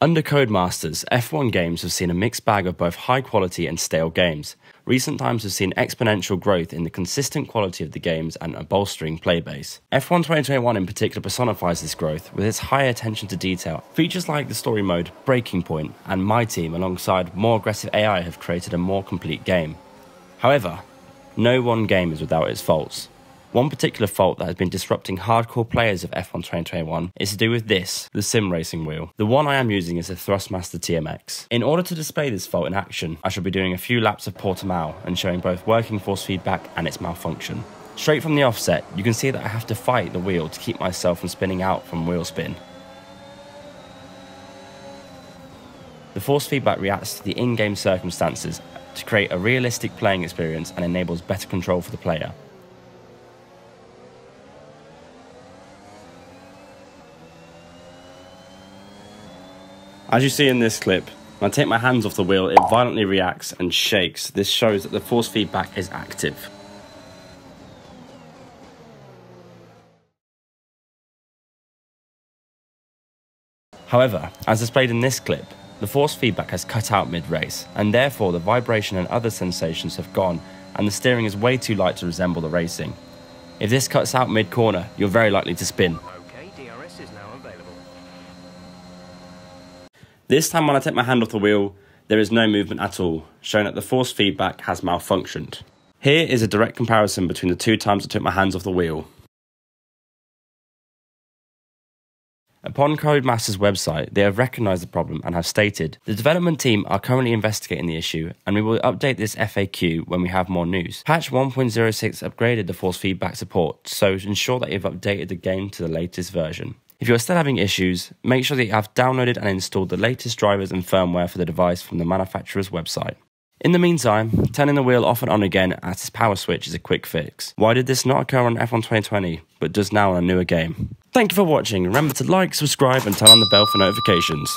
Under Codemasters, F1 games have seen a mixed bag of both high quality and stale games. Recent times have seen exponential growth in the consistent quality of the games and a bolstering playbase. F1 2021 in particular personifies this growth with its high attention to detail. Features like the story mode, Breaking Point, and My Team alongside more aggressive AI have created a more complete game. However, no one game is without its faults. One particular fault that has been disrupting hardcore players of F1 2021 is to do with this, the sim racing wheel. The one I am using is the Thrustmaster TMX. In order to display this fault in action, I shall be doing a few laps of Portimao and showing both working force feedback and its malfunction. Straight from the offset, you can see that I have to fight the wheel to keep myself from spinning out from wheel spin. The force feedback reacts to the in-game circumstances to create a realistic playing experience and enables better control for the player. As you see in this clip, when I take my hands off the wheel, it violently reacts and shakes. This shows that the force feedback is active. However, as displayed in this clip, the force feedback has cut out mid-race, and therefore the vibration and other sensations have gone, and the steering is way too light to resemble the racing. If this cuts out mid-corner, you're very likely to spin. This time when I take my hand off the wheel, there is no movement at all, showing that the force feedback has malfunctioned. Here is a direct comparison between the two times I took my hands off the wheel. Upon Codemasters' website, they have recognised the problem and have stated the development team are currently investigating the issue and we will update this FAQ when we have more news. Patch 1.06 upgraded the force feedback support, so ensure that you've updated the game to the latest version. If you're still having issues, make sure that you have downloaded and installed the latest drivers and firmware for the device from the manufacturer's website. In the meantime, turning the wheel off and on again at its power switch is a quick fix. Why did this not occur on F1 2020, but does now on a newer game? Thank you for watching. Remember to like, subscribe, and turn on the bell for notifications.